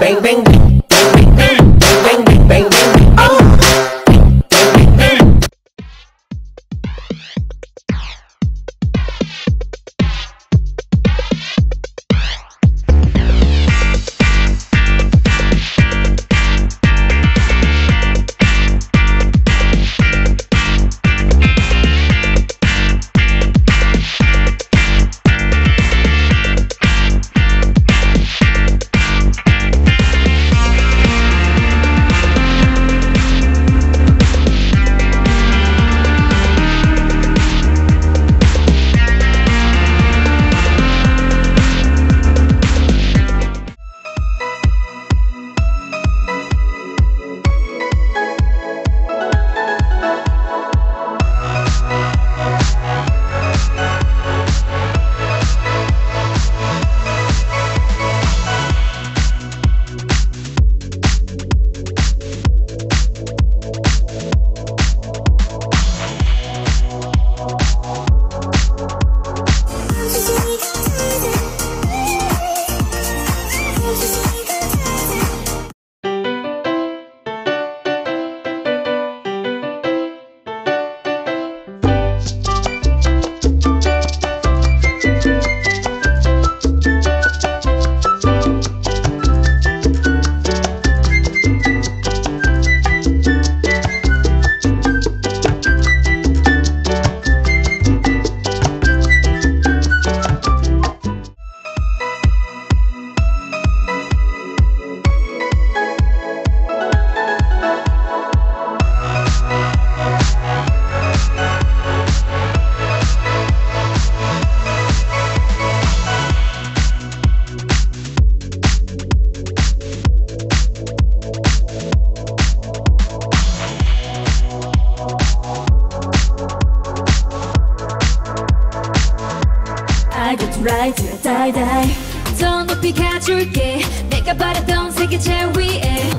bang bang bang ride to die die 더 높이 가줄게 내가 바라던 세계 제일 위에